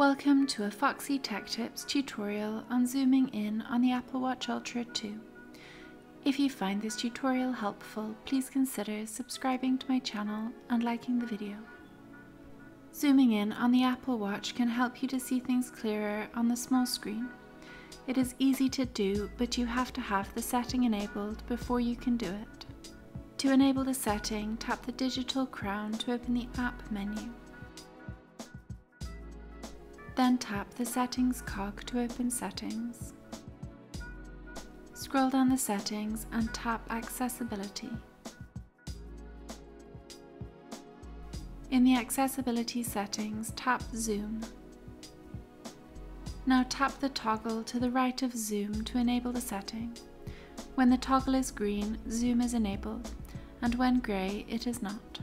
Welcome to a Foxy Tech Tips tutorial on zooming in on the Apple Watch Ultra 2. If you find this tutorial helpful, please consider subscribing to my channel and liking the video. Zooming in on the Apple Watch can help you to see things clearer on the small screen. It is easy to do, but you have to have the setting enabled before you can do it. To enable the setting, tap the digital crown to open the app menu. Then tap the settings cog to open settings. Scroll down the settings and tap accessibility. In the accessibility settings, tap zoom. Now tap the toggle to the right of zoom to enable the setting. When the toggle is green, zoom is enabled, and when grey, it is not.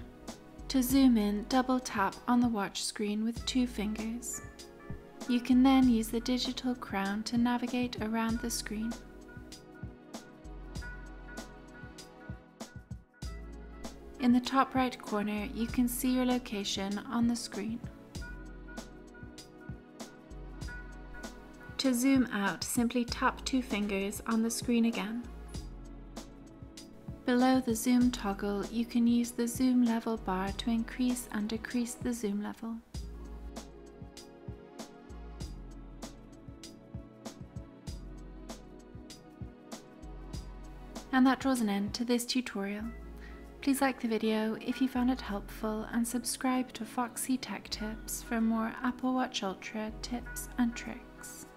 To zoom in, double tap on the watch screen with two fingers. You can then use the digital crown to navigate around the screen. In the top right corner, you can see your location on the screen. To zoom out, simply tap two fingers on the screen again. Below the zoom toggle, you can use the zoom level bar to increase and decrease the zoom level. And that draws an end to this tutorial. Please like the video if you found it helpful and subscribe to Foxy Tech Tips for more Apple Watch Ultra tips and tricks.